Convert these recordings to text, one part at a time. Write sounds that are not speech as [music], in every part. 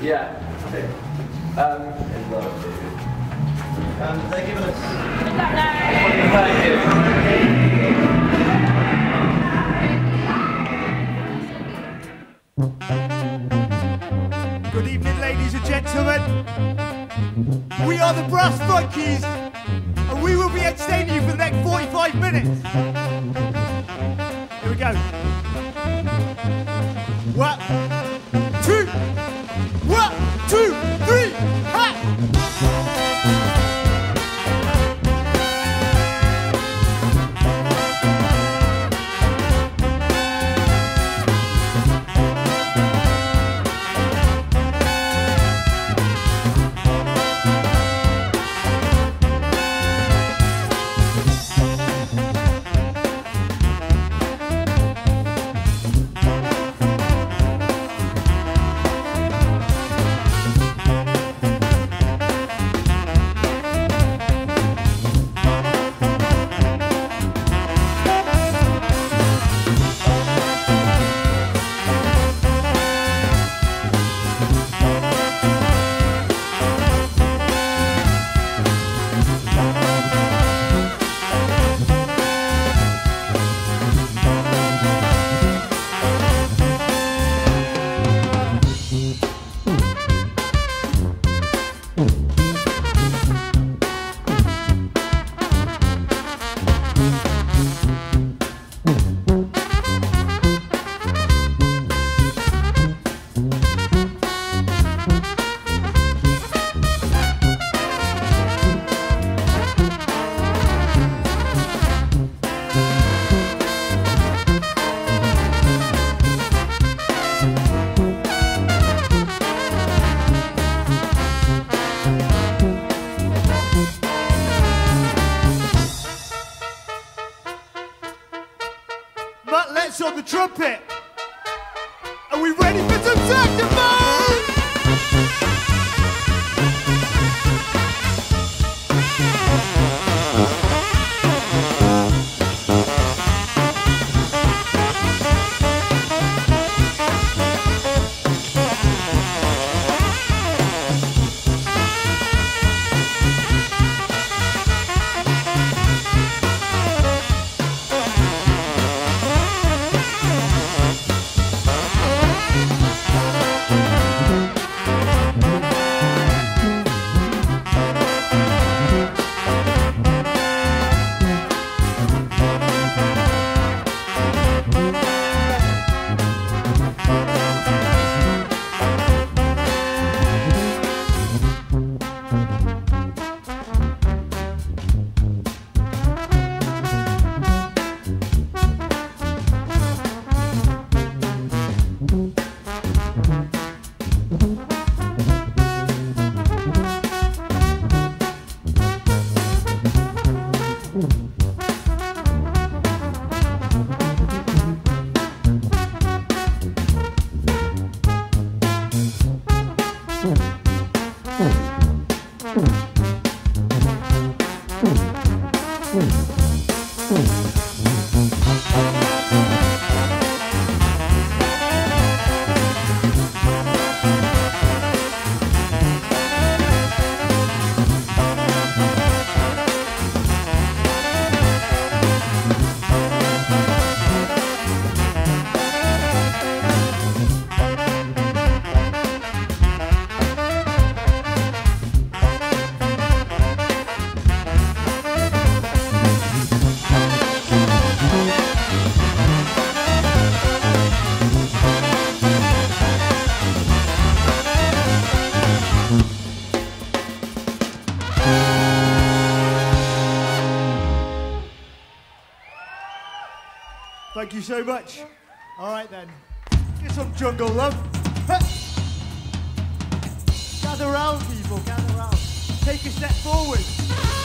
Yeah. Good evening, ladies and gentlemen. We are the Brass Funkeys, and we will be entertaining you for the next 45 minutes. Here we go. One, Thank you so much. All right then. Get some jungle love. Gather round, people. Gather round. Take a step forward.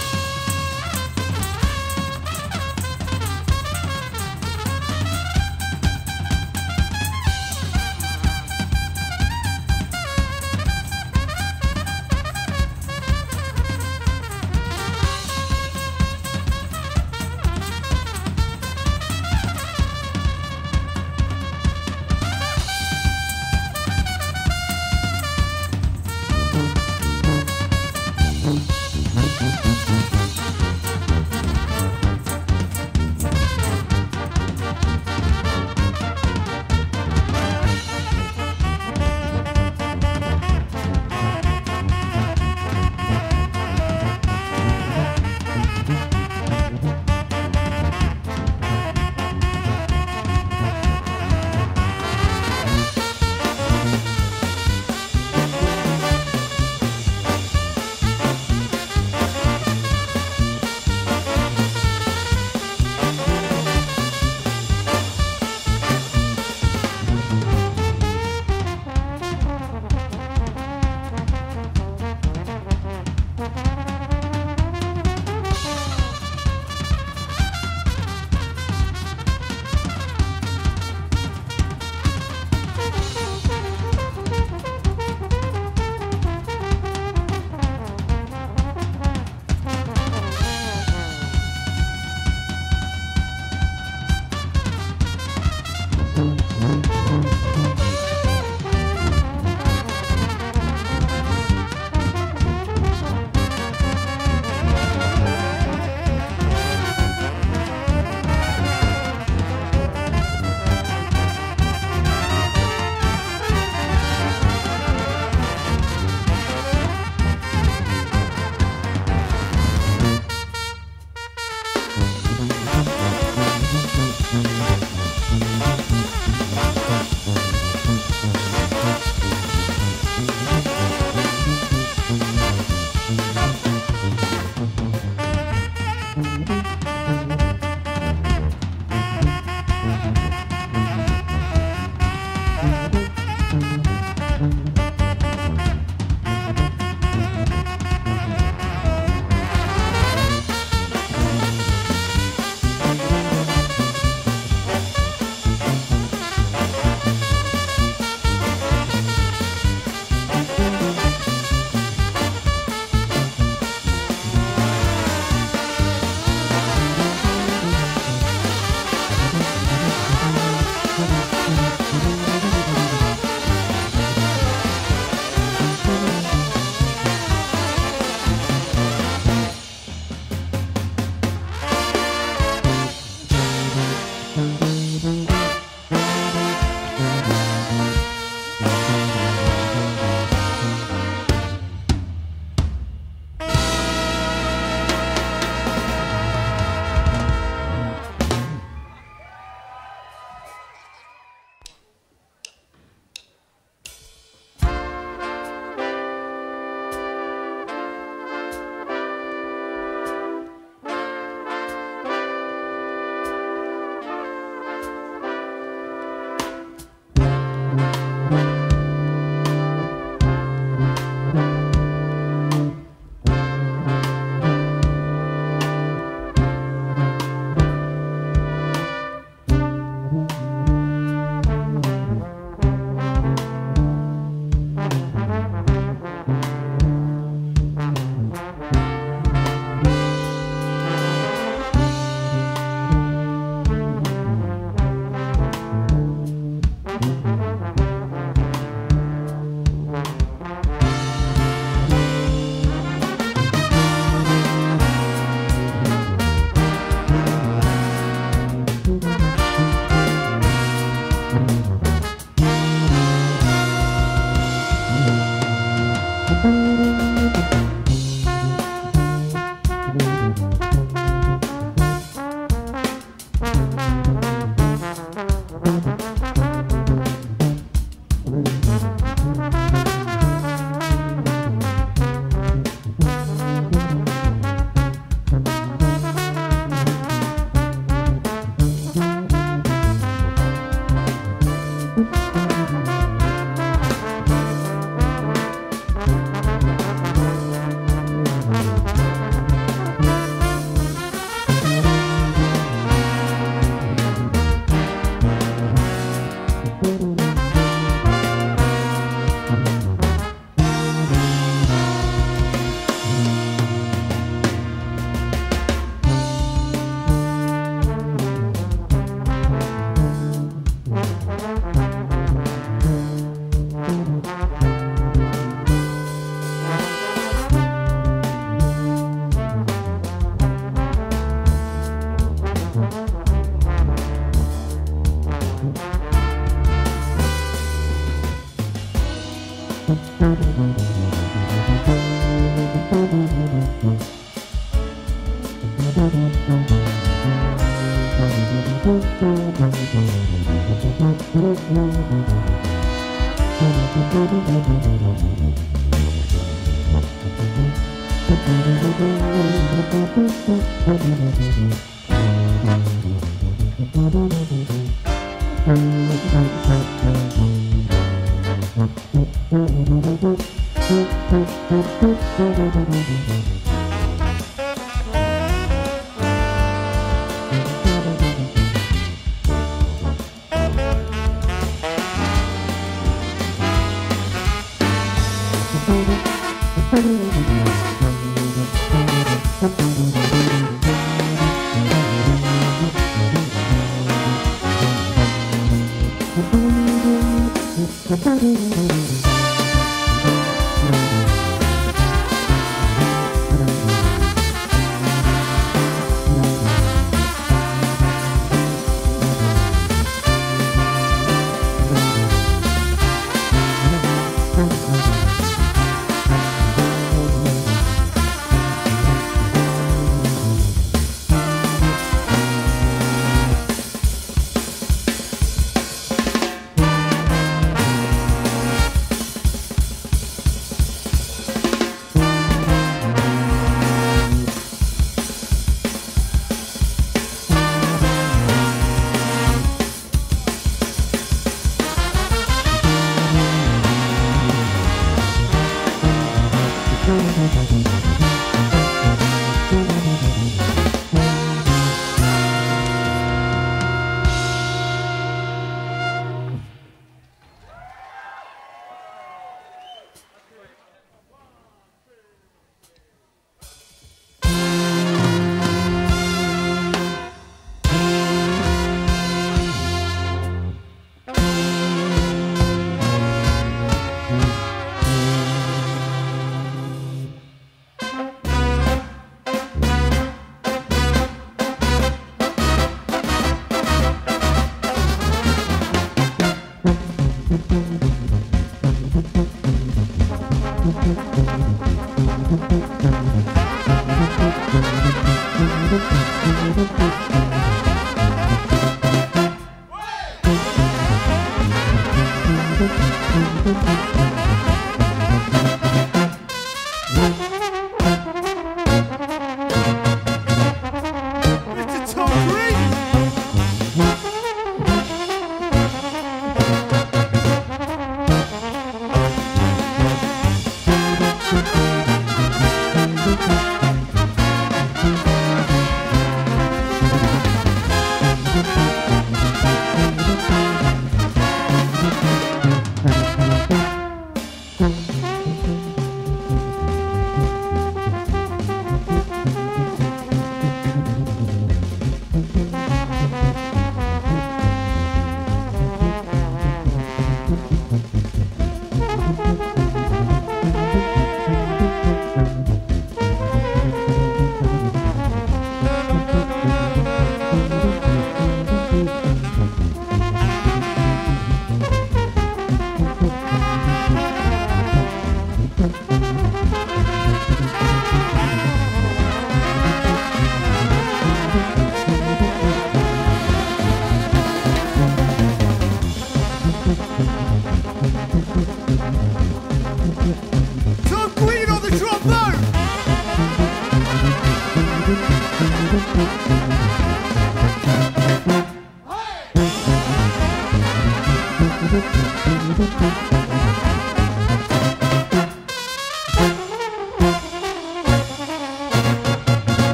Uh -huh.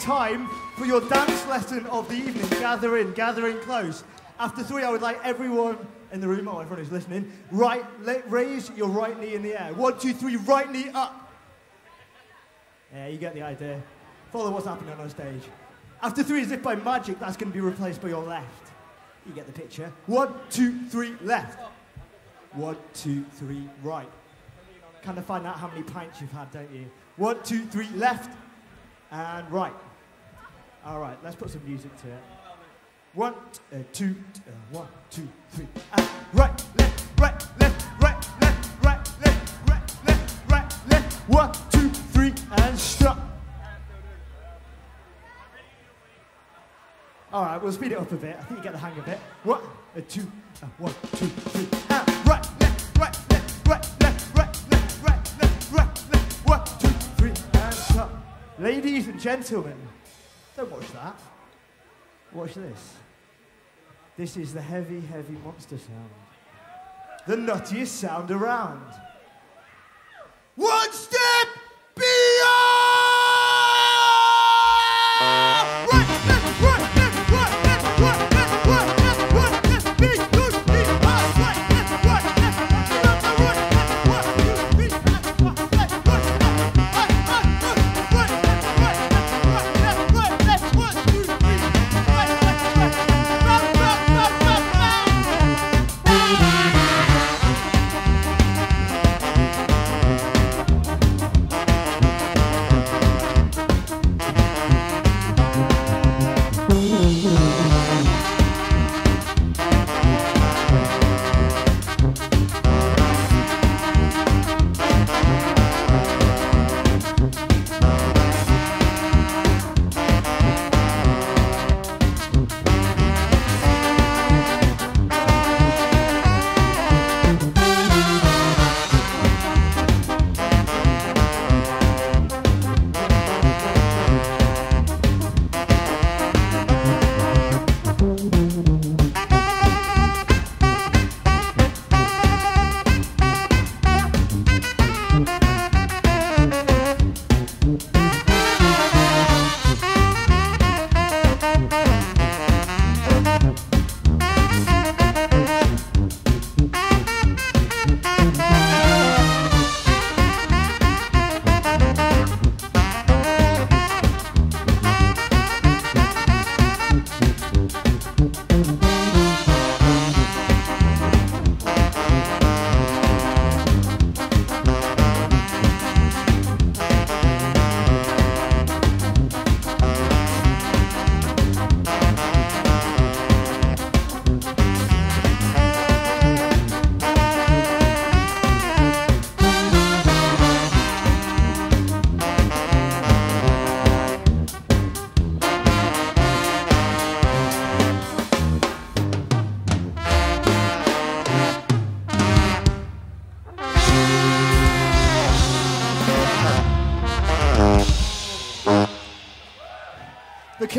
Time for your dance lesson of the evening. Gather in, gather in close. After three, I would like everyone in the room, or everyone who's listening, right, raise your right knee in the air. One, two, three, right knee up. Yeah, you get the idea. Follow what's happening on stage. After three, as if by magic, that's going to be replaced by your left. You get the picture. One, two, three, left. One, two, three, right. Kind of find out how many pints you've had, don't you? One, two, three, left and right. All right, let's put some music to it. One, uh, two, uh, one, two, three, and right, left, right, left, right, left, right, left, right, left, right, left. One, two, three, and stop. All right, we'll speed it up a bit. I think you get the hang of it. One, uh, two, uh, one, two, three, and right, left, right, left, right, left, right, left, right, left, right, left. One, two, three, and stop. Ladies and gentlemen, don't watch that. Watch this. This is the heavy, heavy monster sound. The nuttiest sound around. One step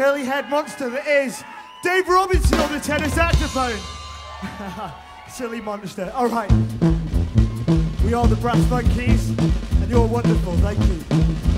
the curly haired monster that is Dave Robinson on the tenor saxophone. [laughs] Silly monster. All right. We are the Brass Funkeys, and you're wonderful. Thank you.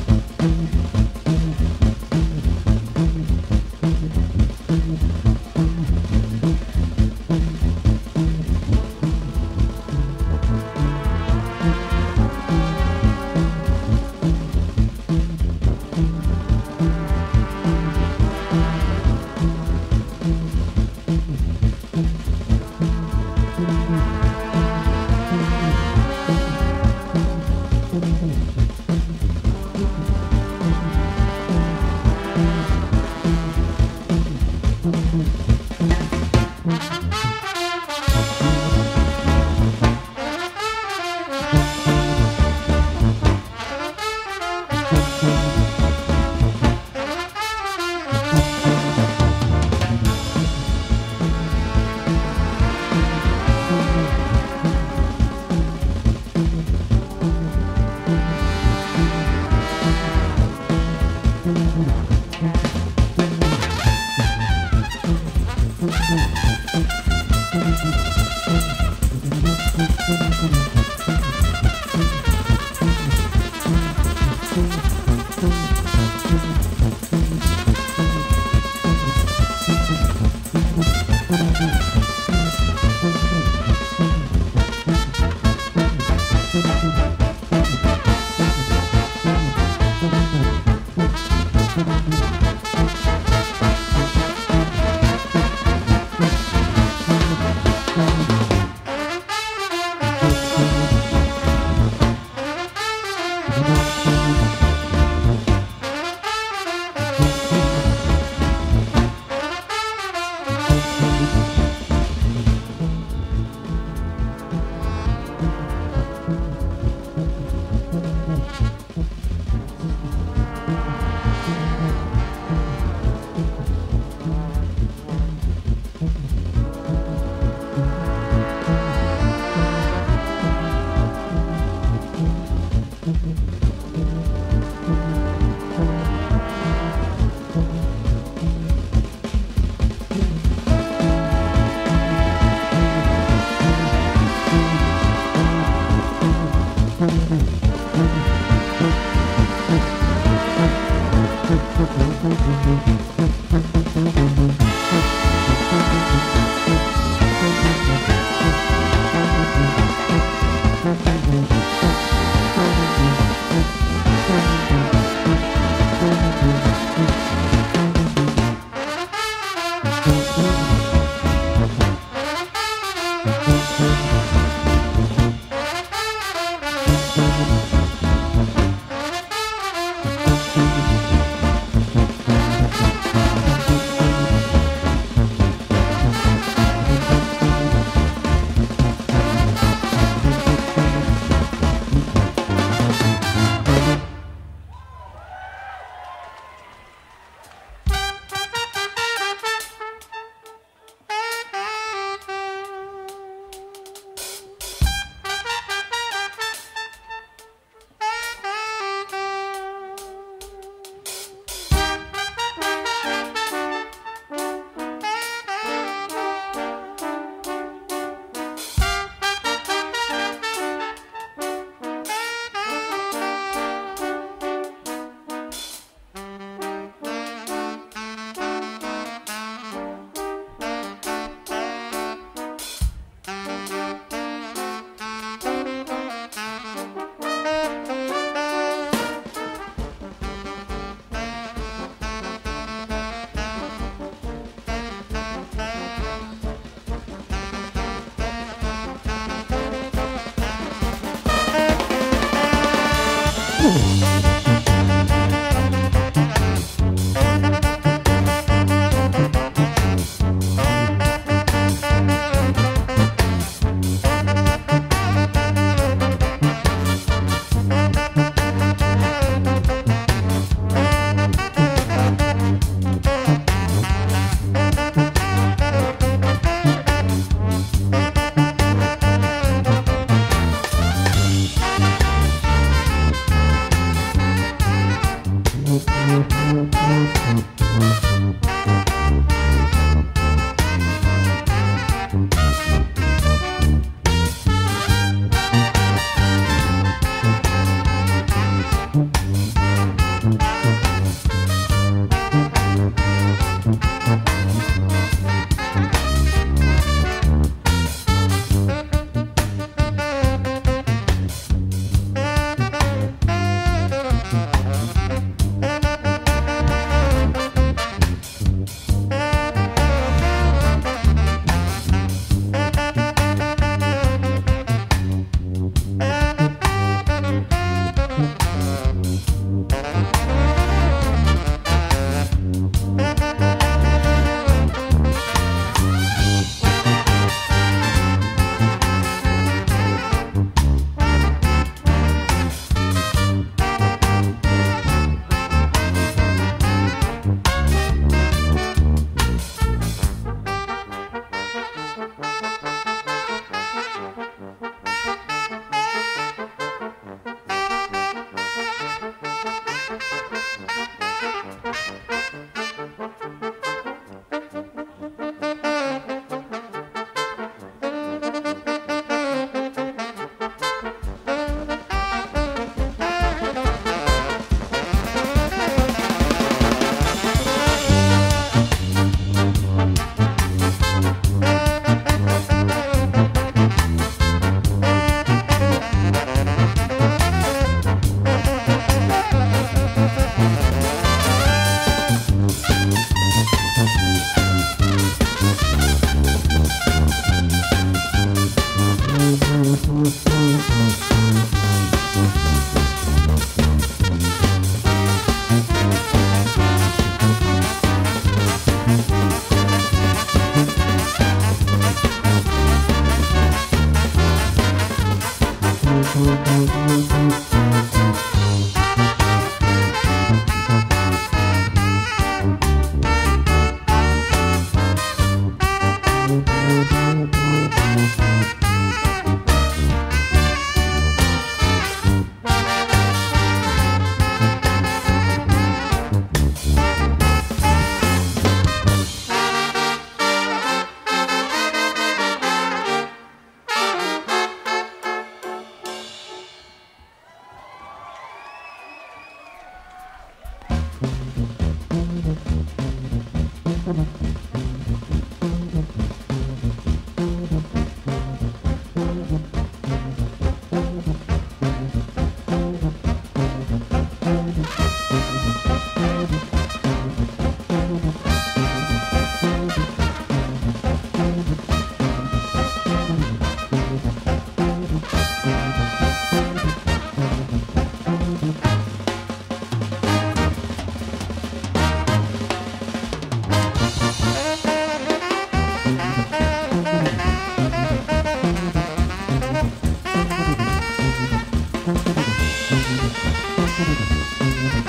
Thank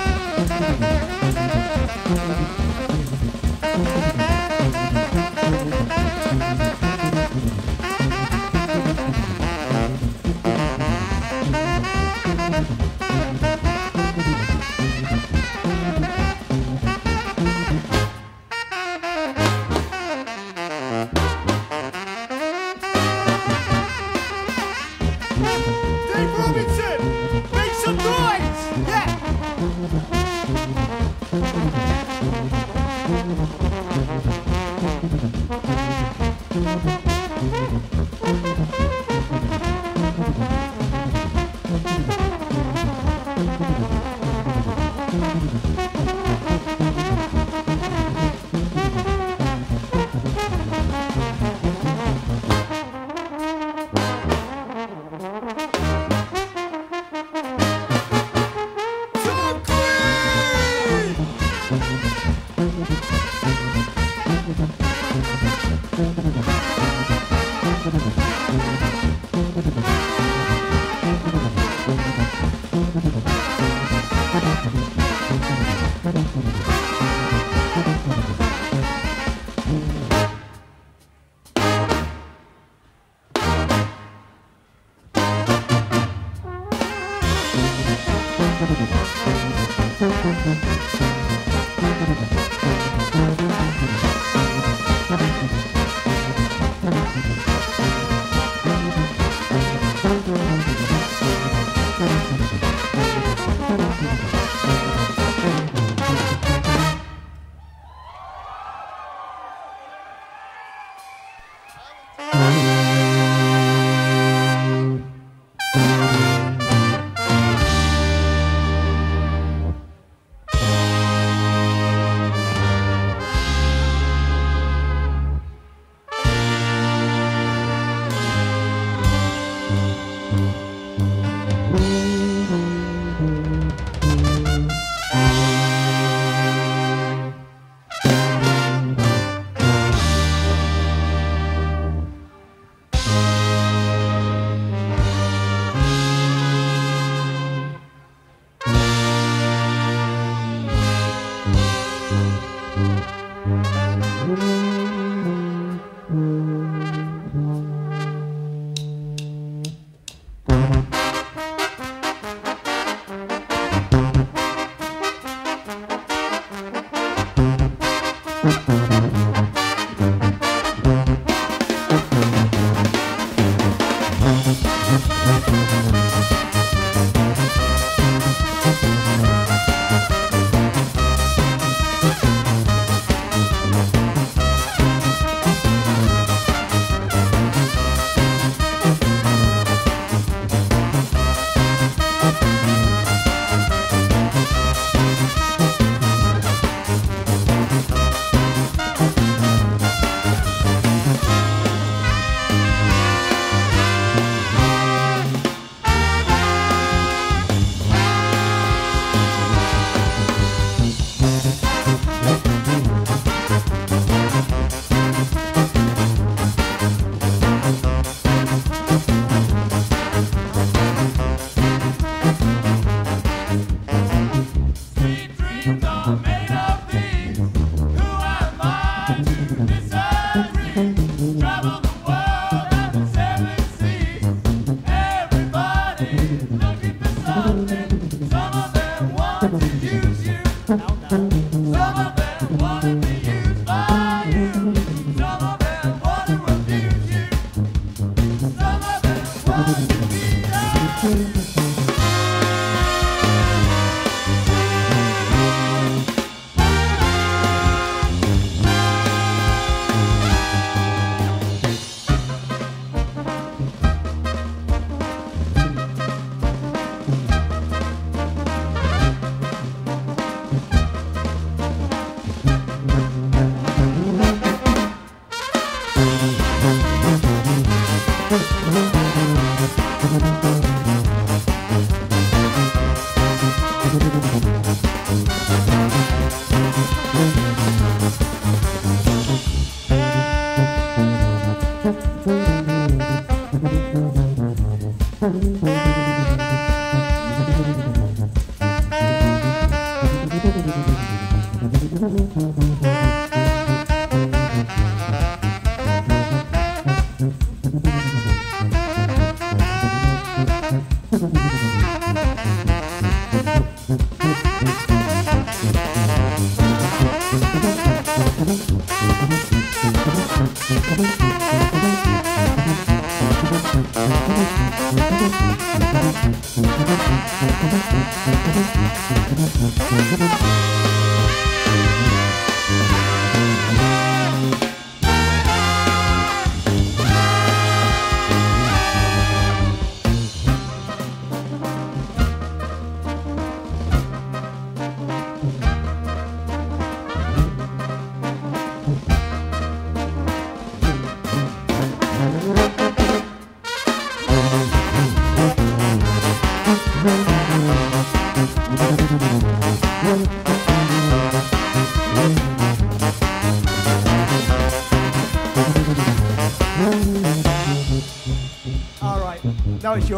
you. improvement.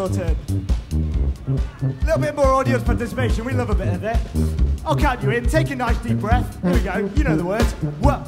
Turn. A little bit more audience participation. We love a bit of it. I'll count you in. Take a nice deep breath. Here we go. You know the words. One,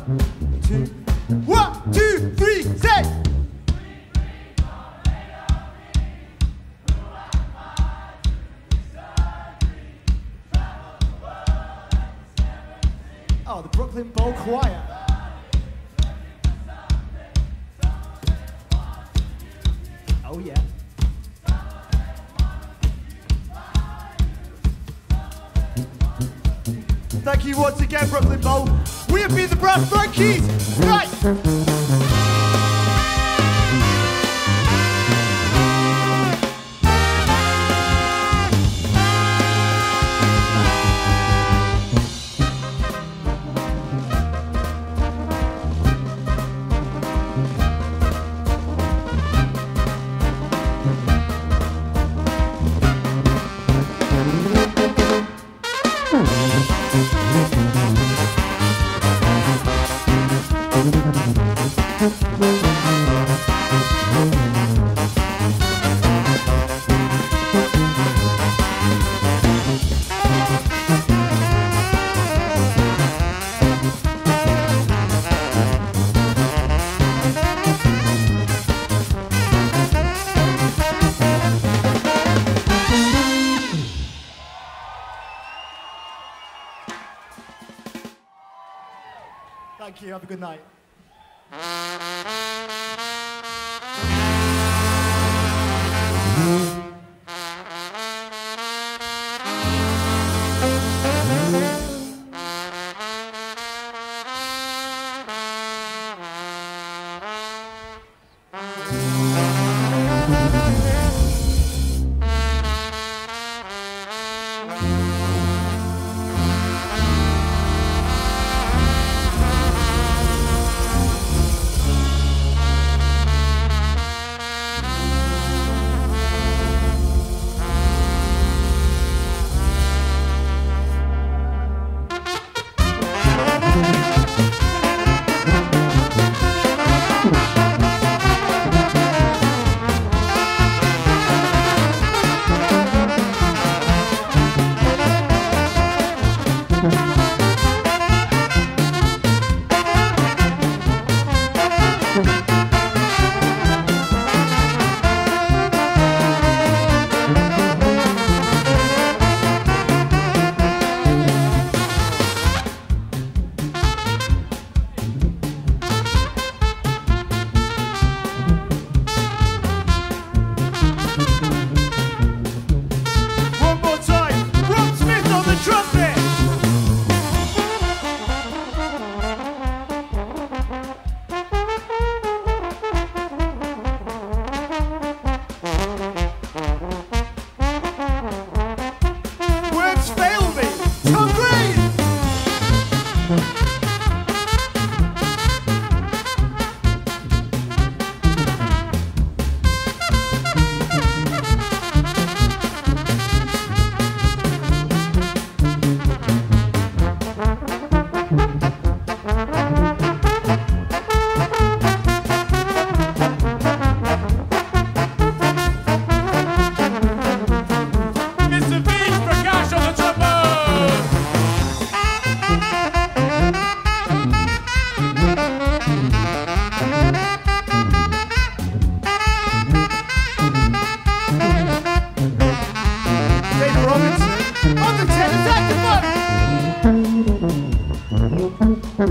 Would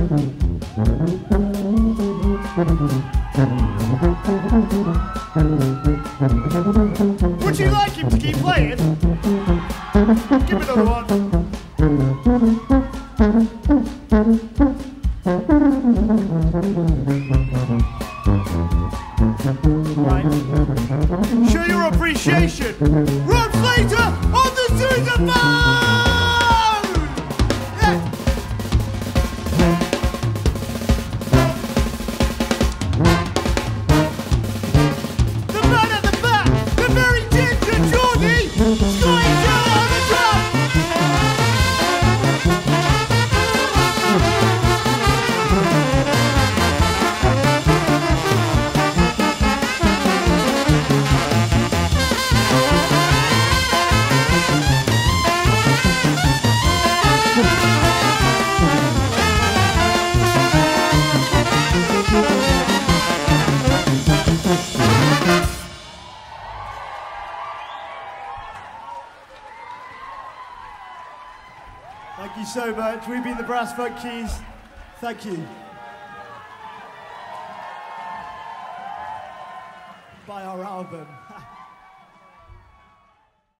Thank you.